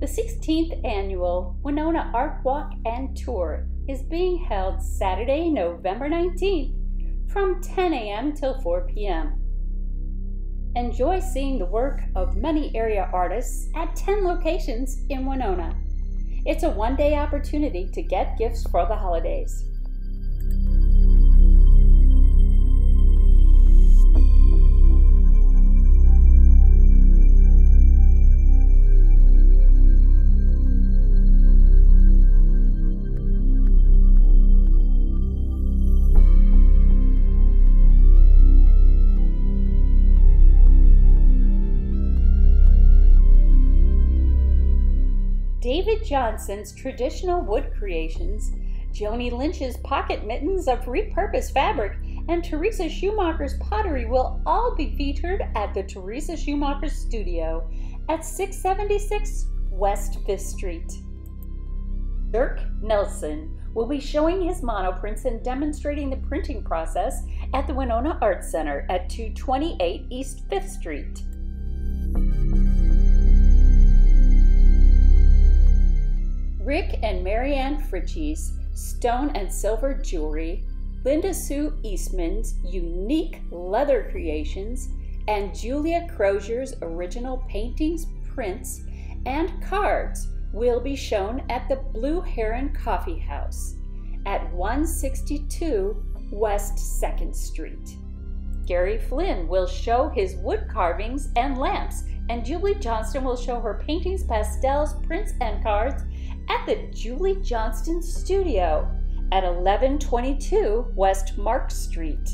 The 16th annual Winona Art Walk and Tour is being held Saturday, November 19th from 10 a.m. till 4 p.m. Enjoy seeing the work of many area artists at 10 locations in Winona. It's a one day opportunity to get gifts for the holidays. David Johnson's traditional wood creations, Joni Lynch's pocket mittens of repurposed fabric, and Teresa Schumacher's pottery will all be featured at the Teresa Schumacher Studio at 676 West 5th Street. Dirk Nelson will be showing his monoprints and demonstrating the printing process at the Winona Art Center at 228 East 5th Street. Rick and Marianne Fritchie's stone and silver jewelry, Linda Sue Eastman's unique leather creations, and Julia Crozier's original paintings, prints, and cards will be shown at the Blue Heron Coffee House at 162 West 2nd Street. Gary Flynn will show his wood carvings and lamps, and Julie Johnston will show her paintings, pastels, prints, and cards at the Julie Johnston Studio at 1122 West Mark Street.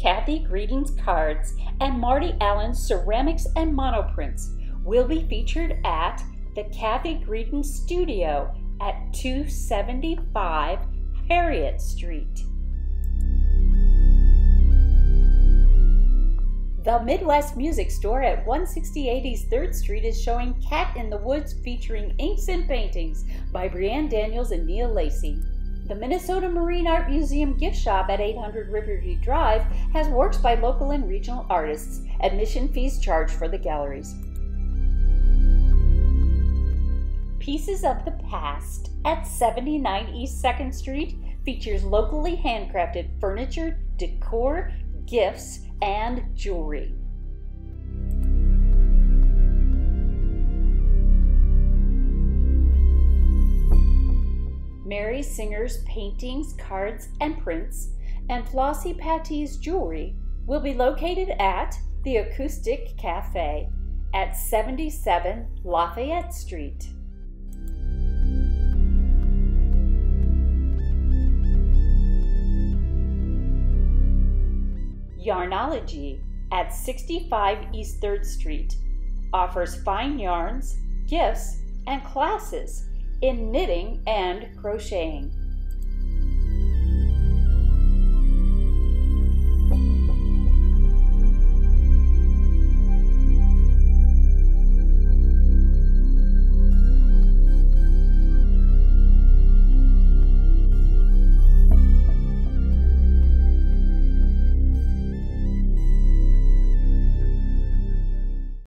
Kathy Greeting's cards and Marty Allen's ceramics and monoprints will be featured at the Kathy Greeting Studio at 275 Harriet Street. The Midwest Music Store at 168 East 3rd Street is showing Cat in the Woods featuring inks and paintings by Brianne Daniels and Neil Lacey. The Minnesota Marine Art Museum gift shop at 800 Riverview Drive has works by local and regional artists. Admission fees charged for the galleries. Pieces of the Past at 79 East 2nd Street features locally handcrafted furniture, decor, gifts, and jewelry. Mary Singer's paintings, cards, and prints, and Flossie Patty's jewelry will be located at the Acoustic Cafe at 77 Lafayette Street. Yarnology at 65 East 3rd Street offers fine yarns, gifts, and classes in knitting and crocheting.